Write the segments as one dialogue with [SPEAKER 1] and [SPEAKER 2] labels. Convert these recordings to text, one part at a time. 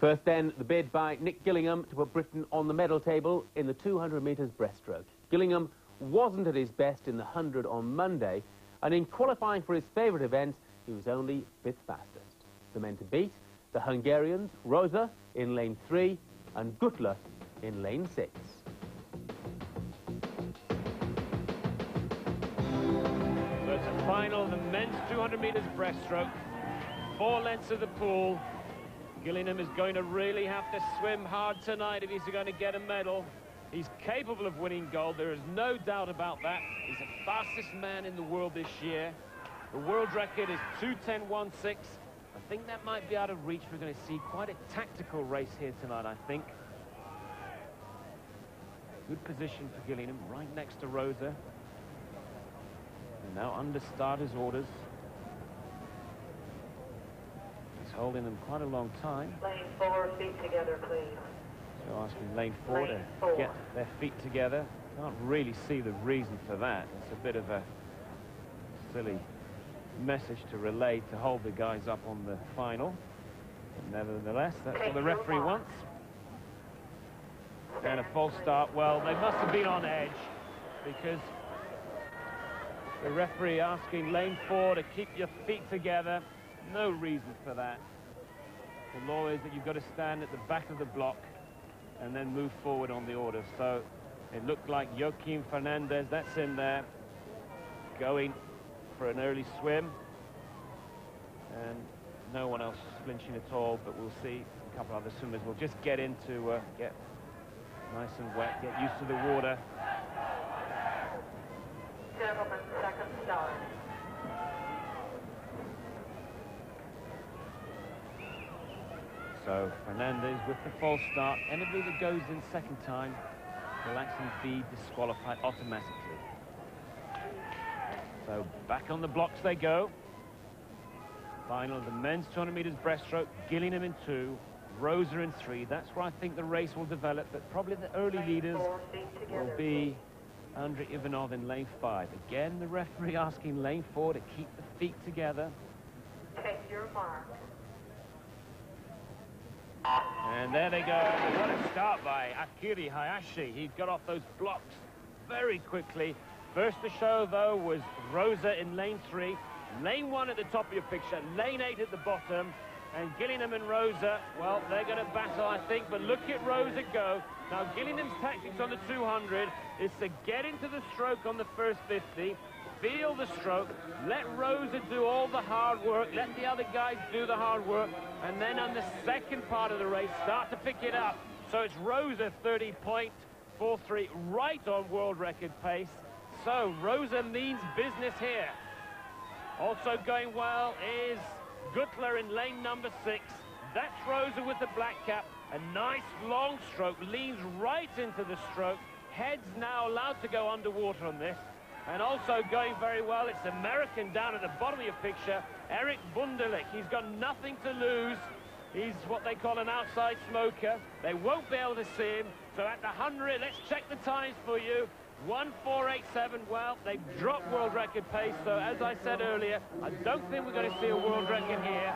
[SPEAKER 1] First then, the bid by Nick Gillingham to put Britain on the medal table in the 200 metres breaststroke. Gillingham wasn't at his best in the 100 on Monday, and in qualifying for his favourite event, he was only fifth fastest. The men to beat, the Hungarians, Rozsa in lane 3 and Guttler in lane 6.
[SPEAKER 2] So it's a final, the men's 200 metres breaststroke, four lengths of the pool, Gillingham is going to really have to swim hard tonight if he's going to get a medal. He's capable of winning gold, there is no doubt about that. He's the fastest man in the world this year. The world record is 210.16. I think that might be out of reach. We're going to see quite a tactical race here tonight, I think. Good position for Gillingham, right next to Rozsa. And now under starters orders. Holding them quite a long time.
[SPEAKER 3] Lane four, feet together, please.
[SPEAKER 2] So asking lane four
[SPEAKER 3] lane
[SPEAKER 2] to
[SPEAKER 3] four.
[SPEAKER 2] get their feet together. Can't really see the reason for that. It's a bit of a silly message to relay to hold the guys up on the final. But nevertheless, that's what the referee wants. And a false start. Well, they must have been on edge because the referee asking lane four to keep your feet together. No reason for that. The law is that you've got to stand at the back of the block and then move forward on the order. So it looked like Joaquin Fernandez, that's in there, going for an early swim. And no one else flinching at all, but we'll see a couple other swimmers will just get into, uh, get nice and wet, get used to the water.
[SPEAKER 3] Gentlemen, second start.
[SPEAKER 2] So Fernandez with the false start. Anybody that goes in second time will actually be disqualified automatically. So back on the blocks they go. Final of the men's 200 meters breaststroke. Gillingham in two, Rozsa in three. That's where I think the race will develop, but probably the early leaders will be Andrei Ivanov in lane five. Again, the referee asking lane four to keep the feet together.
[SPEAKER 3] Take your mark.
[SPEAKER 2] And there they go. What a start by Akira Hayashi. He got off those blocks very quickly. First to show, though, was Rozsa in lane three. Lane one at the top of your picture, lane eight at the bottom. And Gillingham and Rozsa, well, they're going to battle, I think. But look at Rozsa go. Now, Gillingham's tactics on the 200 is to get into the stroke on the first 50, feel the stroke, let Rozsa do all the hard work, let the other guys do the hard work, and then on the second part of the race, start to pick it up. So it's Rozsa 30.43, right on world record pace. So Rozsa means business here. Also going well is Guttler in lane number six. That's Rozsa with the black cap. A nice long stroke, leans right into the stroke. Head's now allowed to go underwater on this. And also going very well, it's American down at the bottom of your picture, Eric Wunderlich. He's got nothing to lose. He's what they call an outside smoker. They won't be able to see him. So at the 100, let's check the times for you. 1487, well, they've dropped world record pace, so as I said earlier, I don't think we're going to see a world record here,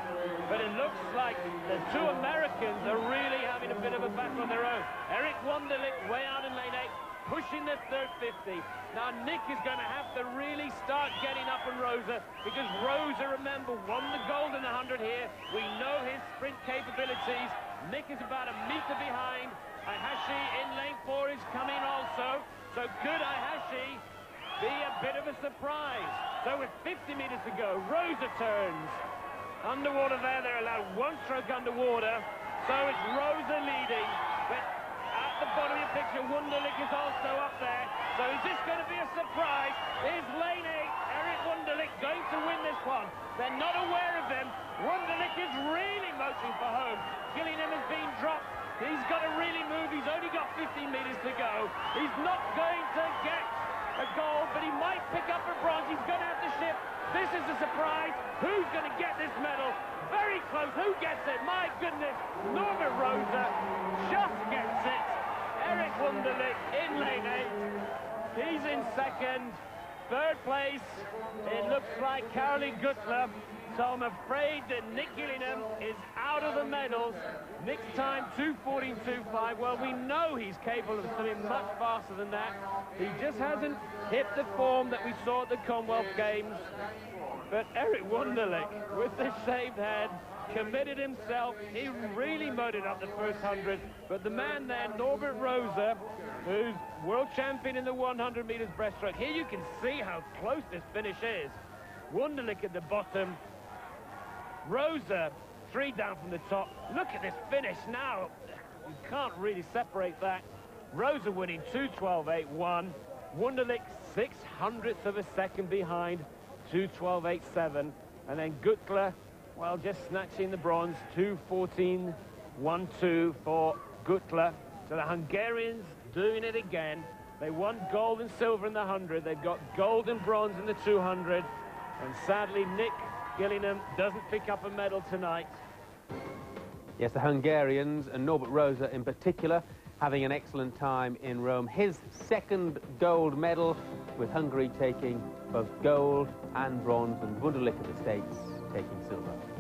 [SPEAKER 2] but it looks like the two Americans are really having a bit of a battle on their own. Eric Wunderlich way out in lane 8, pushing the third 50. Now Nick is going to have to really start getting up on Rozsa because Rozsa, remember, won the gold in the 100 here. We know his sprint capabilities. Nick is about a meter behind. Hayashi in lane 4 is coming also. So could Hayashi be a bit of a surprise? So with 50 meters to go, Rozsa turns. Underwater there, they're allowed one stroke underwater. So it's Rozsa leading. Picture, Wunderlich is also up there. So is this going to be a surprise? Is lane 8, Eric Wunderlich, going to win this one? They're not aware of him. Wunderlich is really motoring for home. Gillingham has been dropped. He's got to really move. He's only got 15 meters to go. He's not going to get a gold, but he might pick up a bronze. He's going to have to shift. This is a surprise. Who's going to get this medal? Very close. Who gets it? My goodness. Norbert Rozsa just gets it. Eric Wunderlich in lane eight. He's in second. Third place, it looks like Karoly Guttler. So I'm afraid that Nick Gillingham is out. of the medals. Nick's time, 2.14.25. Well, we know he's capable of swimming much faster than that. He just hasn't hit the form that we saw at the Commonwealth Games. But Eric Wunderlich, with the shaved head, committed himself. He really motored up the first 100. But the man there, Norbert Rozsa, who's world champion in the 100 meters breaststroke. Here you can see how close this finish is. Wunderlich at the bottom. Rozsa, three down from the top. Look at this finish now. You can't really separate that. Rozsa winning 2.12.81. Wunderlich six hundredths of a second behind, 2.12.87. And then Guttler, well, just snatching the bronze, 2.14.12 for Guttler. So the Hungarians doing it again. They won gold and silver in the 100. They've got gold and bronze in the 200. And sadly, Nick Gillingham doesn't pick up a medal tonight.
[SPEAKER 1] Yes, the Hungarians, and Norbert Rozsa in particular, having an excellent time in Rome. His second gold medal, with Hungary taking both gold and bronze, and Wunderlich of the States taking silver.